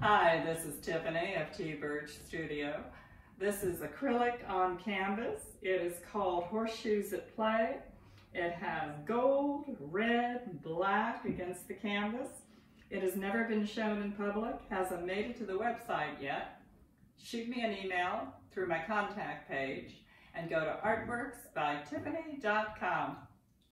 Hi, this is Tiffany of T-Birch Studio. This is acrylic on canvas. It is called Horseshoes at Play. It has gold, red, black against the canvas. It has never been shown in public, hasn't made it to the website yet. Shoot me an email through my contact page and go to artworksbytiffany.com.